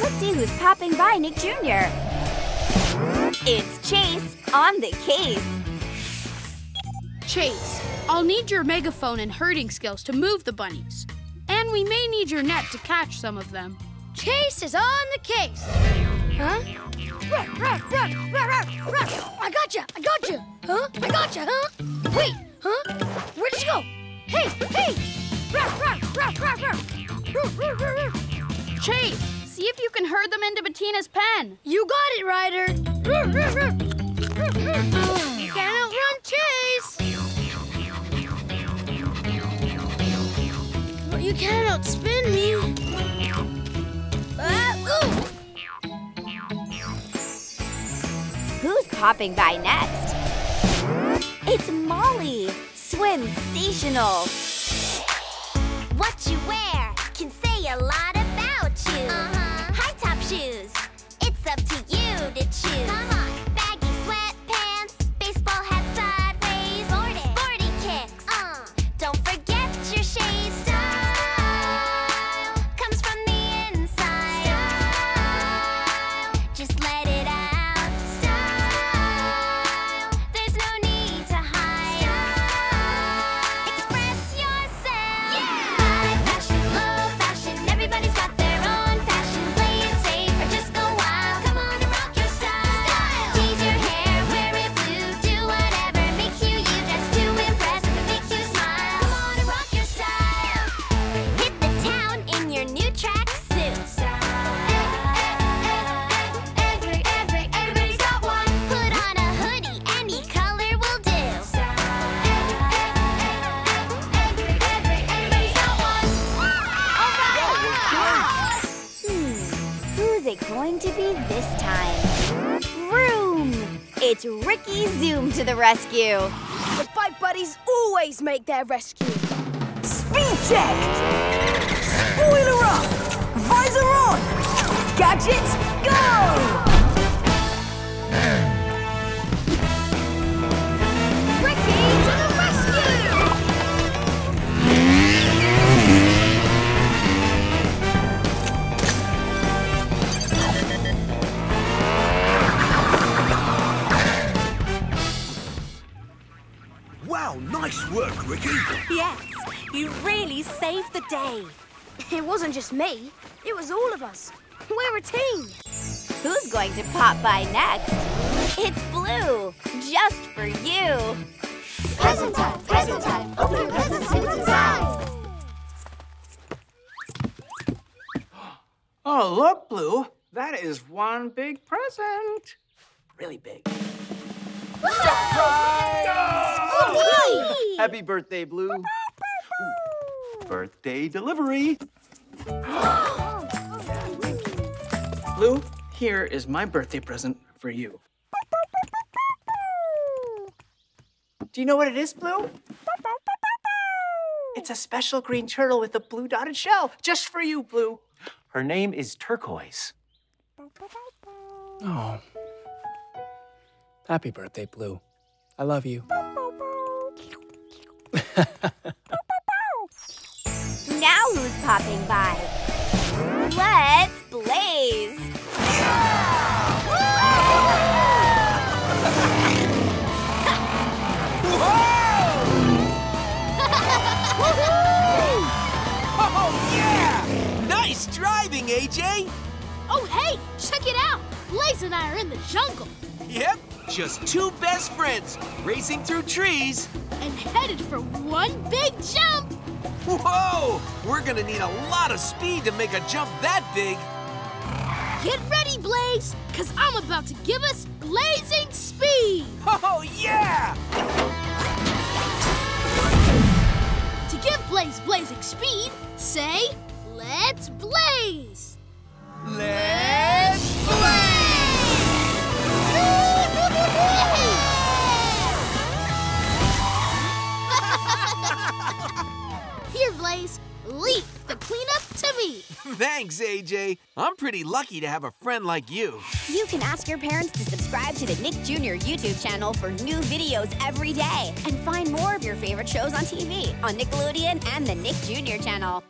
Let's see who's popping by Nick Jr. It's Chase on the case. Chase, I'll need your megaphone and herding skills to move the bunnies. And we may need your net to catch some of them. Chase is on the case. Huh? Ruff, ruff, ruff, ruff, ruff, ruff. I gotcha, I gotcha. Huh? I gotcha, huh? Wait, huh? Where did you go? Hey, hey! Ruff, ruff, ruff, ruff, ruff. Ruff, ruff, ruff, ruff. Chase, see if you can herd them into Bettina's pen. You got it, Ryder. Can't outrun Chase. But you can't outspin me. Ah. Who's popping by next? It's Molly. Sensational. What you wear can say a lot about you. Uh-huh. High to Who's it going to be this time? Vroom! It's Ricky Zoom to the rescue. The bike buddies always make their rescue. Speed check! Spoiler up! Visor on! Gadgets, go! Wow, nice work, Ricky. Yes, you really saved the day. It wasn't just me, it was all of us. We're a team. Who's going to pop by next? It's Blue, just for you. Present time, present time. Open your presents, see what's inside. Oh, look, Blue. That is one big present. Really big. Happy birthday, Blue. Ooh, birthday delivery. Blue, here is my birthday present for you. Do you know what it is, Blue? It's a special green turtle with a blue dotted shell, just for you, Blue. Her name is Turquoise. Oh. Happy birthday, Blue. I love you. Now who's popping by? Let's blaze. Oh, yeah! Nice driving, AJ. Oh, hey, check it out. Blaze and I are in the jungle Yep, just two best friends racing through trees. And headed for one big jump. Whoa! We're gonna need a lot of speed to make a jump that big. Get ready, Blaze, because I'm about to give us blazing speed. Oh, yeah! To give Blaze blazing speed, say, let's blaze. Here, Blaze, leave the cleanup to me. Thanks, AJ. I'm pretty lucky to have a friend like you. You can ask your parents to subscribe to the Nick Jr. YouTube channel for new videos every day and find more of your favorite shows on TV on Nickelodeon and the Nick Jr. channel.